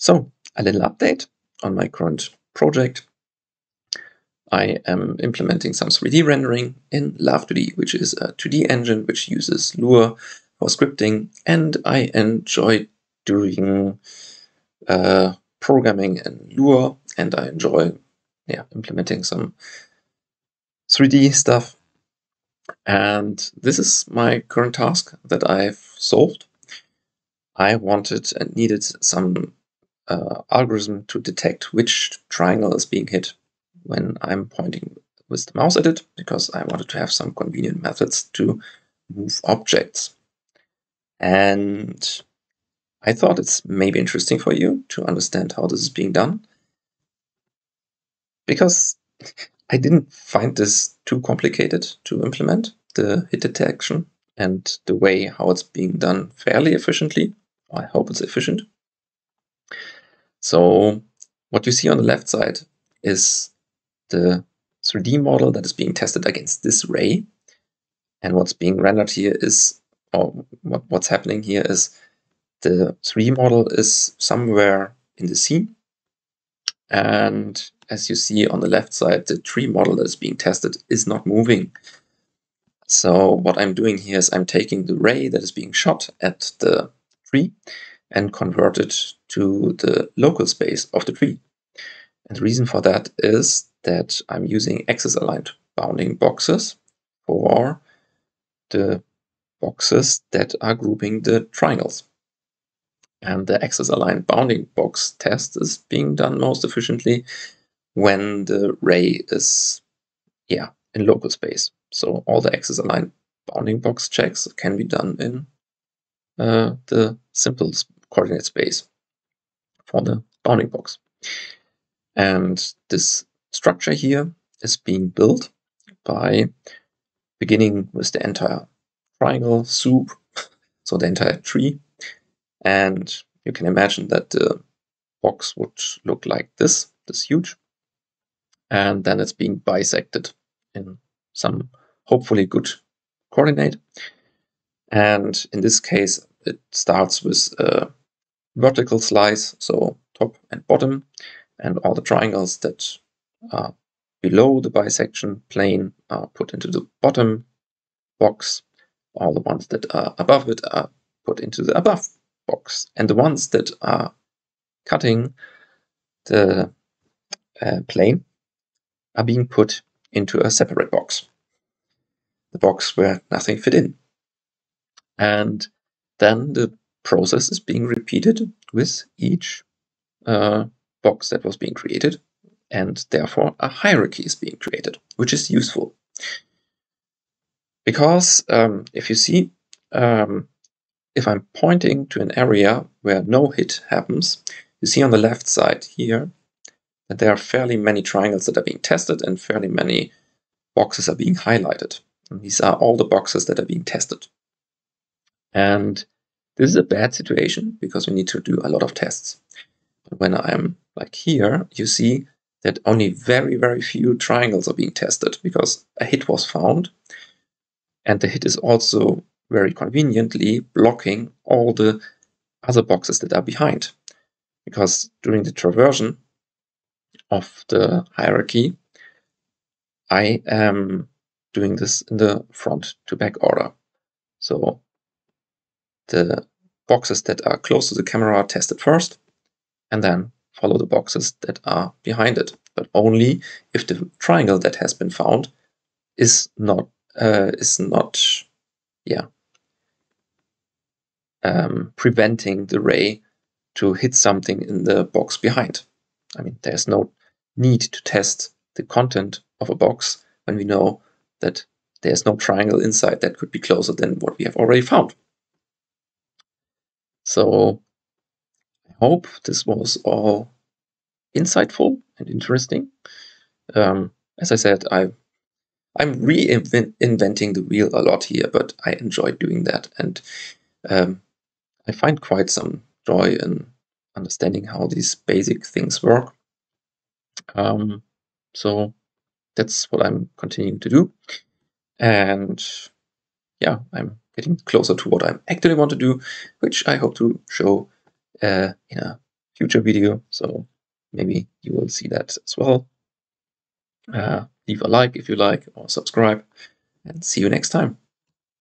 So, a little update on my current project. I am implementing some 3D rendering in Love2D, which is a 2D engine which uses Lua for scripting, and I enjoy doing uh, programming in Lua, and I enjoy yeah, implementing some 3D stuff. And this is my current task that I've solved. I wanted and needed some uh, algorithm to detect which triangle is being hit when I'm pointing with the mouse at it, because I wanted to have some convenient methods to move objects. And I thought it's maybe interesting for you to understand how this is being done. Because I didn't find this too complicated to implement, the hit detection and the way how it's being done fairly efficiently. I hope it's efficient. So what you see on the left side is the 3D model that is being tested against this ray. And what's being rendered here is, or what, what's happening here is the 3D model is somewhere in the scene. And as you see on the left side, the tree model that is being tested is not moving. So what I'm doing here is I'm taking the ray that is being shot at the tree and convert it to the local space of the tree. And the reason for that is that I'm using axis aligned bounding boxes for the boxes that are grouping the triangles. And the axis aligned bounding box test is being done most efficiently when the ray is yeah, in local space. So all the axis aligned bounding box checks can be done in uh, the simple coordinate space for the bounding box. And this structure here is being built by beginning with the entire triangle soup, so the entire tree. And you can imagine that the box would look like this, this huge. And then it's being bisected in some hopefully good coordinate. And in this case, it starts with a vertical slice, so top and bottom, and all the triangles that are below the bisection plane are put into the bottom box. All the ones that are above it are put into the above box. And the ones that are cutting the uh, plane are being put into a separate box. The box where nothing fit in. And then the process is being repeated with each uh, box that was being created, and therefore a hierarchy is being created, which is useful. Because um, if you see, um, if I'm pointing to an area where no hit happens, you see on the left side here that there are fairly many triangles that are being tested and fairly many boxes are being highlighted. And these are all the boxes that are being tested. And this is a bad situation because we need to do a lot of tests. But when I'm like here, you see that only very, very few triangles are being tested because a hit was found. And the hit is also very conveniently blocking all the other boxes that are behind. Because during the traversion of the hierarchy, I am doing this in the front to back order. So the boxes that are close to the camera are tested first, and then follow the boxes that are behind it, but only if the triangle that has been found is not uh, is not yeah um, preventing the ray to hit something in the box behind. I mean, there's no need to test the content of a box when we know that there's no triangle inside that could be closer than what we have already found. So I hope this was all insightful and interesting. Um, as I said, I I'm reinventing the wheel a lot here, but I enjoy doing that, and um, I find quite some joy in understanding how these basic things work. Um, so that's what I'm continuing to do, and yeah, I'm getting closer to what I actually want to do, which I hope to show uh, in a future video, so maybe you will see that as well. Uh, leave a like if you like or subscribe and see you next time.